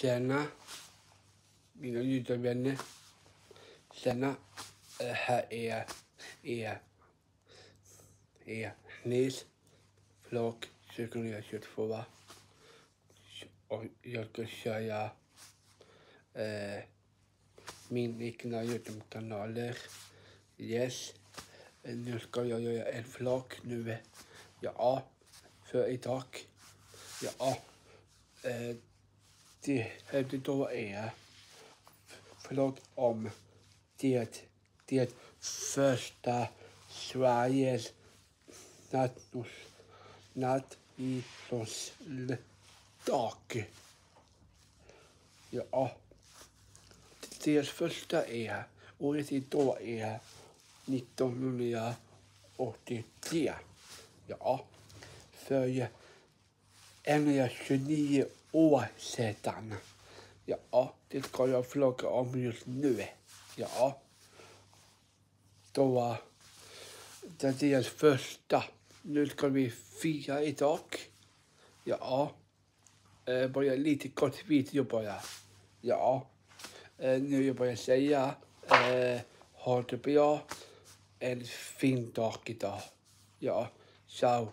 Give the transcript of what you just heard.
Tjena, mina Youtube-vänner. Tjena, här är, är, är Nils Flock 2022 va? Och jag ska köra eh, min egna Youtube-kanaler. Yes. Nu ska jag göra en vlogg nu. Ja, för idag. Ja, eh, det då är förlåt om det, det första Sveriges nationaldag. Ja, det första är, året idag är 1983. Ja, för 129 år sedan. Ja, det ska jag fråga om just nu. Ja. Då var det deras första. Nu ska vi fira idag. Ja. Eh, bara lite kort video bara. Ja. Eh, nu vill jag bara säga. Eh, ha det bra. En fin dag idag. Ja. Ciao.